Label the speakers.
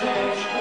Speaker 1: change.